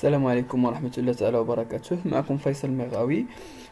السلام عليكم ورحمة الله تعالى وبركاته. معكم فيصل مغاوي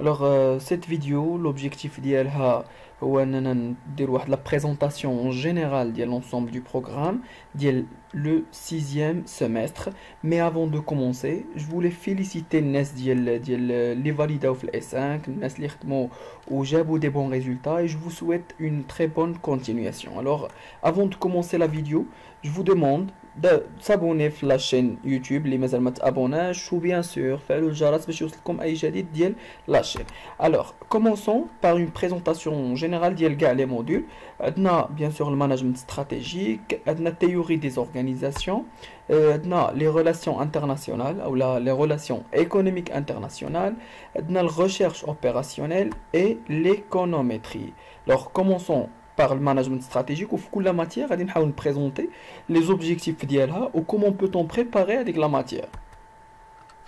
الوغ سيت فيديو لوبجيكتيف ديالها هو اننا ندير واحد لا بريزونطاسيون générale ديال l'ensemble du programme ديال le sixième semestre. Mais avant de commencer, je voulais féliciter الناس ديال ديال اللي فاليداو في الاس 5 الناس اللي خدموا وجابوا des bons résultats et je vous souhaite une très bonne continuation. Alors avant de commencer la vidéo, je vous demande de s'abonner à la chaîne YouTube اللي مازال ما تابوناش و bien sûr فعلوا الجرس باش يوصلكم اي جديد ديال la chaîne. Alors, commençons par une présentation générale ديال كاع les modules. عندنا bien sûr le management stratégique, عندنا théorie des organisations, عندنا les relations internationales ou la, les relations économiques internationales, عندنا la recherche opérationnelle et l'économétrie. Alors, commençons par le management stratégique ou la matière غادي نحاول présenter les objectifs ديالها ou comment peut-on préparer avec la matière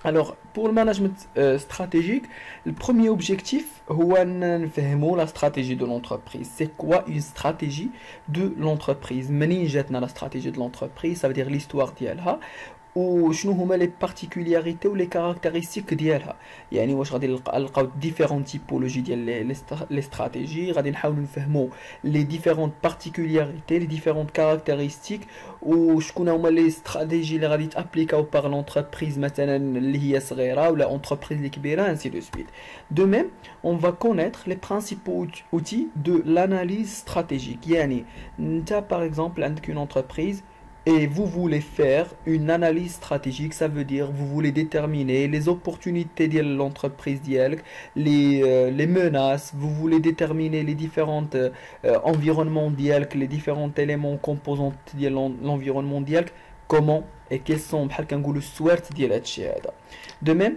Alors, pour le management euh, stratégique, le premier objectif, c'est la stratégie de l'entreprise. C'est quoi une stratégie de l'entreprise? Meni la stratégie de l'entreprise, ça veut dire l'histoire d'Yelha وشنو هما لي بارتيكولاريتي ولي كاركتيرستيك ديالها يعني واش غادي نلقاو ديفيرون تيبولوجي ديال لي استراتيجي غادي نحاولوا نفهموا لي ديفيرون بارتيكولاريتي لي ديفيرون كاركتيرستيك وشكون هما لي استراتيجي اللي غادي تابليكاو باغ لونتربريز مثلا اللي هي صغيره ولا اونتربريز اللي كبيره انسي دو سويت دو ميم اون فا كونيتر لي برينسيبال اوتي دو لاناليز ستراتيجيك يعني انت باغ اكزومبل عندك اون انتربريز et vous voulez faire une analyse stratégique, ça veut dire vous voulez déterminer les opportunités de l'entreprise, les, euh, les menaces, vous voulez déterminer les différents euh, environnements, les différents éléments composants de l'environnement, comment et quels sont le De même,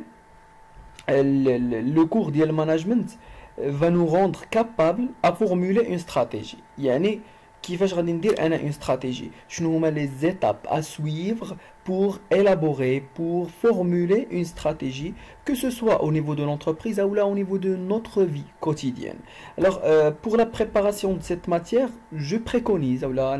le, cours de management va nous rendre capables à formuler une stratégie. Yani, كيفاش غادي ندير انا اون استراتيجي شنو هما لي زيتاب ا سويفر pour élaborer, pour formuler une stratégie, que ce soit au niveau de l'entreprise ou là au niveau de notre vie quotidienne. Alors, euh, pour la préparation de cette matière, je préconise, ou là,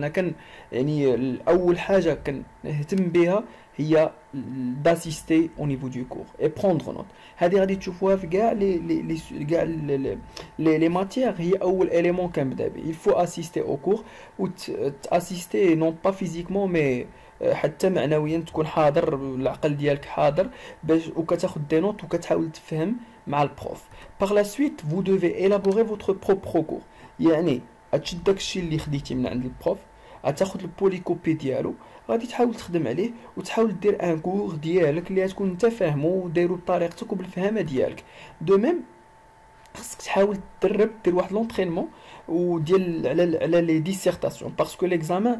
il y a d'assister au niveau du cours et prendre note. C'est-à-dire que tu vois les, les, les, les matières, il y a l'élément Il faut assister au cours ou assister non pas physiquement mais حتى معنويا تكون حاضر العقل ديالك حاضر باش وكتاخذ دي نوت وكتحاول تفهم مع البروف. باغ لا سويت فو دوفي élaborer votre propre cours. يعني غتشد داكشي اللي خديتي من عند البروف. غتاخذ البوليكوبي ديالو غادي تحاول تخدم عليه وتحاول دير ان كور ديالك اللي غتكون انت فاهمو ودايرو بطريقتك وبالفهامة ديالك. دو ميم خاصك تحاول تدرب دير واحد لونطرينمون وديال على على لي ديسيرتاسيون باسكو ليكزامان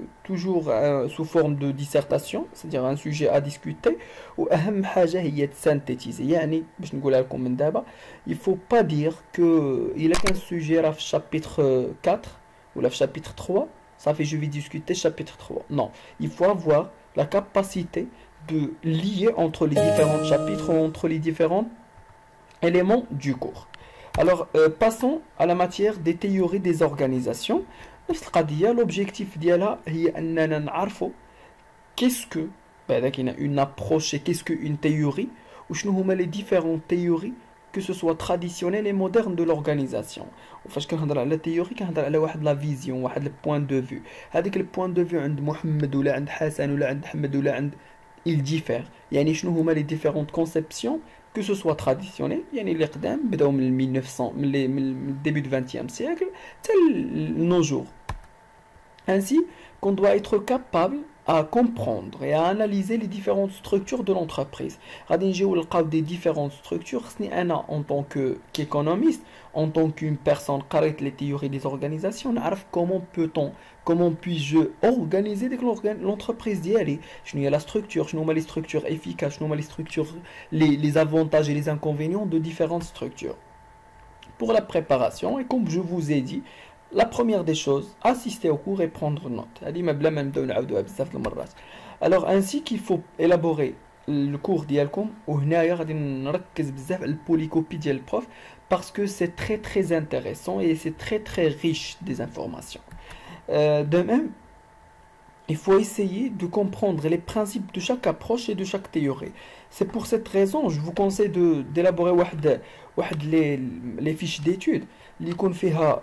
toujours euh, sous forme de dissertation c'est-à-dire un sujet à discuter واهم حاجة هي تسانتيتيزي يعني باش نقولها لكم من دابا il faut pas dire que il a qu'un sujet راه في chapitre 4 ou le chapitre 3, ça fait je vais discuter chapitre 3. Non, il faut avoir la capacité de lier entre les différents chapitres, entre les différents éléments du cours. Alors, euh, passons à la matière des théories des organisations. L'objectif d'Yala est qu'est-ce que, une approche, qu'est-ce qu'une théorie, ou les différentes théories que ce soit traditionnel et moderne de l'organisation وفاش كنهضر على تيوري كنهضر على واحد لا فيزيون واحد البوان دو فيو هذيك البوان دو فيو عند محمد ولا عند حسن ولا عند حمد ولا عند il diffère يعني شنو هما لي ديفيرونت كونسيبسيون que ce soit traditionnel يعني اللي قدام بداو من 1900 من من الديبي دو 20e siècle حتى nos jours ainsi qu'on doit être capable à comprendre et à analyser les différentes structures de l'entreprise. des différentes structures, en tant qu'économiste, en tant qu'une personne qui les théories des organisations, comment peut-on, comment puis-je organiser l'entreprise d'y Je n'ai la structure, je n'ai les structures efficaces, je n'ai les structures, les avantages et les inconvénients de différentes structures. Pour la préparation, et comme je vous ai dit, la première des choses, assister au cours et prendre note. Alors ainsi qu'il faut élaborer le cours ديالكم وهنايا غادي نركز بزاف على البوليكوبي ديال البروف parce que c'est très très intéressant et c'est très très riche des informations. Euh, de même, il faut essayer de comprendre les principes de chaque approche et de chaque théorie. C'est pour cette raison, je vous conseille d'élaborer les, les fiches d'études اللي يكون فيها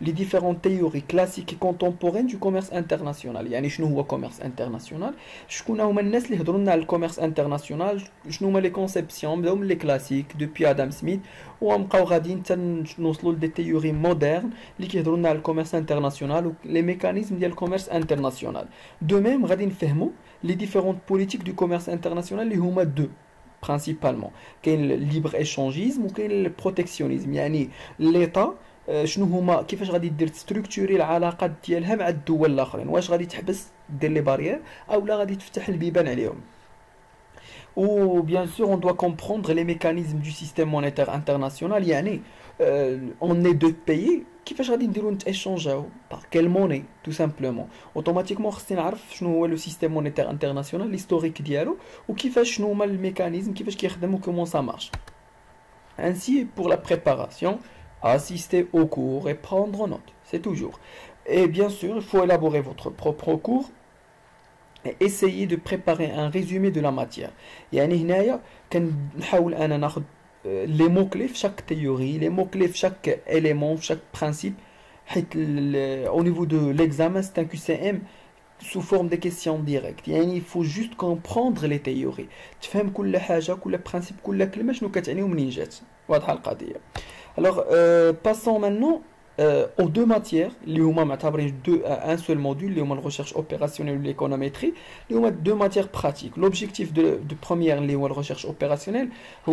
les différentes théories classiques et contemporaines du commerce international يعني شنو هو commerce international شكون هما الناس اللي هضروا لنا على الكوميرس انترناسيونال شنو هما لي كونسيبسيون بداو من لي كلاسيك دوبي ادم سميث وغنبقاو غاديين حتى نوصلوا لدي تيوري مودرن اللي كيهضروا لنا على الكوميرس انترناسيونال ولي ميكانيزم ديال الكوميرس انترناسيونال دو ميم غادي نفهموا لي ديفيرونت بوليتيك دو كوميرس انترناسيونال اللي هما دو principalement كاين الليبر ايشونجيزم وكاين البروتكسيونيزم يعني ليطا شنو هما كيفاش غادي دير ستركتوري العلاقات ديالها مع الدول الآخرين؟ واش غادي تحبس دير لي بارير أو لا غادي تفتح البيبان عليهم؟ و بيان سور اون دوا كومبروندر لي ميكانيزم دو سيستيم مونيتير انترناسيونال يعني اون اي دو بيي كيفاش غادي نديرو نتاشونجاو باغ كيل موني تو سامبلومون اوتوماتيكمون خصني نعرف شنو هو لو سيستيم مونيتير انترناسيونال ليستوريك ديالو وكيفاش شنو هما الميكانيزم كيفاش كيخدم وكومون سا مارش ainsi pour la préparation assister au cours et prendre note. C'est toujours. Et bien sûr, il faut élaborer votre propre cours et essayer de préparer un résumé de la matière. يعني هنايا كنحاول انا ناخذ les mots clés de chaque théorie, les mots clés de chaque élément, chaque principe. Au niveau de l'examen, c'est un QCM sous forme de questions directes. يعني il faut juste comprendre les théories. تفهم كل حاجة كل principe كل كلمة شنو كتعني ومنين جات. واضحة القضية. alors, euh, passons maintenant euh, aux deux matières, les deux, un seul module, les recherche opérationnelle ou l'économétrie, les deux matières pratiques. L'objectif de, de première, les recherche opérationnelle, c'est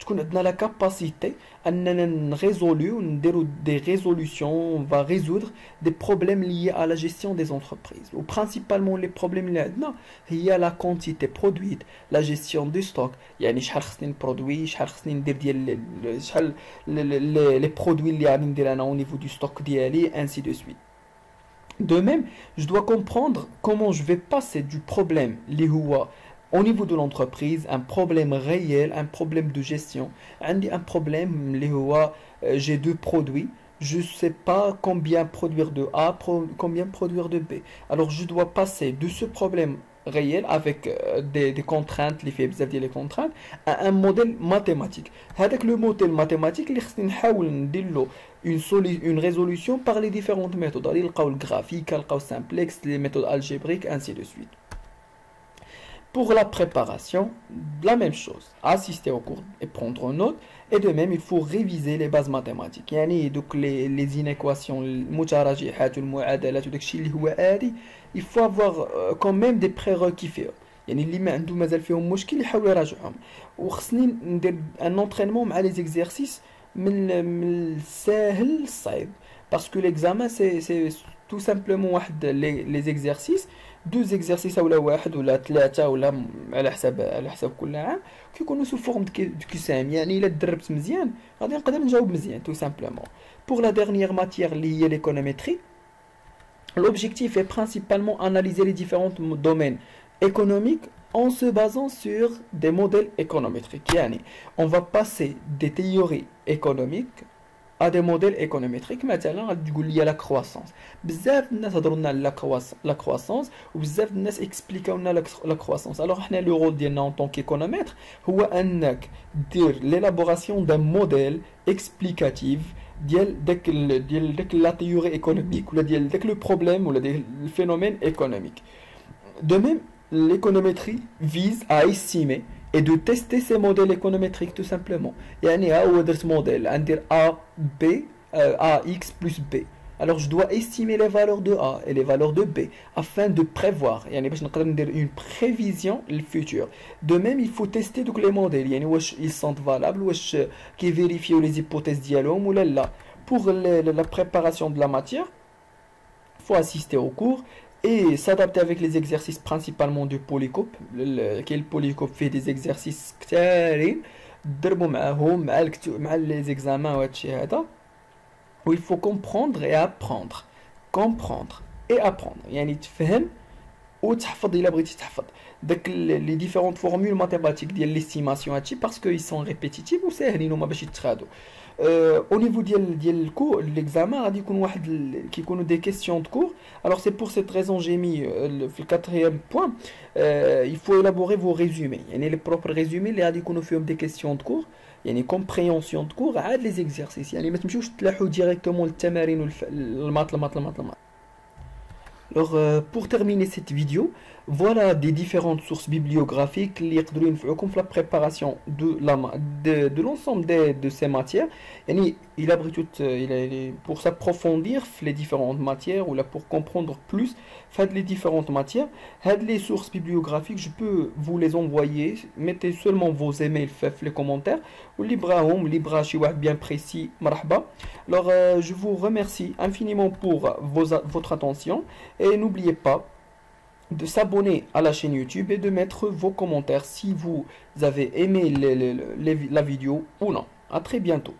تكون عندنا لا كاباسيتي اننا نريزوليو نديرو دي ريزولوسيون on va résoudre des problèmes liés à la gestion des entreprises ou principalement les problèmes اللي عندنا هي لا كونتيتي برودويت لا جيستيون دو ستوك يعني شحال خصني نبرودوي شحال خصني ندير ديال شحال لي برودوي اللي غادي ندير انا au niveau du stock ديالي ainsi de suite De même, je dois comprendre comment je vais passer du problème اللي هو au niveau de l'entreprise, un problème réel, un problème de gestion. Un problème, euh, j'ai deux produits, je ne sais pas combien produire de A, combien produire de B. Alors je dois passer de ce problème réel avec euh, des, contraintes, les faits les contraintes, à un modèle mathématique. Avec le modèle mathématique, une, une résolution par les différentes méthodes. Le graphique, le simplex, les méthodes algébriques, ainsi de suite. Pour la préparation, la même chose. Assister au cours et prendre note. Et de même, il faut réviser les bases mathématiques. donc les, les inéquations, il faut avoir euh, quand même des prérequis يعني اللي ما عنده مازال فيهم مشكل يحاول يراجعهم وخصني ندير ان انطرينمون مع لي زيكزارسيس من من الساهل للصعيب باسكو ليكزامان سي سي تو سامبلومون واحد لي زيكزارسيس دو زيكزارسيس ولا واحد ولا ثلاثه ولا على حساب على حساب كل عام كيكونوا سو فورم دو كيسام يعني الا تدربت مزيان غادي نقدر نجاوب مزيان تو سامبلومون بور لا ديرنيير ماتيير اللي هي ليكونوميتري L'objectif est principalement analyser les différents domaines économiques en se basant sur des modèles économétriques. Yani, on va passer des théories économiques à des modèles économétriques مثلا غادي تقول لي لا كرواسونس بزاف الناس هضروا لنا على لا كرواسونس وبزاف الناس اكسبليكاو لنا لا كرواسونس الوغ حنا لو رول ديالنا اون طون كيكونومتر هو انك دير ليلابوراسيون دان موديل اكسبليكاتيف ديال داك ديال داك لا تيوري ايكونوميك ولا ديال داك لو بروبليم ولا ديال الفينومين ايكونوميك دو ميم l'économétrie vise à estimer et de tester ces modèles économétriques tout simplement. يعني ها هو درت موديل عندي A B A X plus B. Alors je dois estimer les valeurs de A et les valeurs de B afin de prévoir يعني باش نقدر ندير une prévision le futur. De même il faut tester donc les modèles يعني واش ils sont valables واش كيفيريفيو les hypothèses ديالهم ولا لا. Pour la préparation de la matière, il faut assister au cours et s'adapter avec les exercices principalement du polycope qui le polycope fait des exercices كثارين ضربوا معاهم مع مع les examens وهادشي هذا où il faut comprendre et apprendre comprendre et apprendre يعني تفهم وتحفظ الا بغيتي تحفظ داك لي ديفيرونت فورمول ماتيماتيك ديال ليستيماسيون هادشي باسكو ils sont répétitifs وساهلين هما باش يتخادوا au niveau ديال cours l'examen غادي يكون واحد كيكونوا des questions de cours alors c'est pour cette raison j'ai mis في le quatrième point il faut élaborer vos résumés يعني les propres résumés اللي غادي يكونوا فيهم des questions de cours يعني compréhension de cours عاد les exercices يعني ما تمشيوش تلاحوا directement التمارين والمات المات المات المات alors, euh, pour terminer cette vidéo, voilà des différentes sources bibliographiques qui pour la préparation de l'ensemble de, ces matières. Et il abrite tout, euh, il est, pour s'approfondir les différentes matières ou là pour comprendre plus faites les différentes matières. Les sources bibliographiques, je peux vous les envoyer. Mettez seulement vos emails, faites les commentaires. Ou libraum, libra bien précis, marhaba. Alors, euh, je vous remercie infiniment pour votre attention. Et n'oubliez pas de s'abonner à la chaîne YouTube et de mettre vos commentaires si vous avez aimé la vidéo ou non. A très bientôt.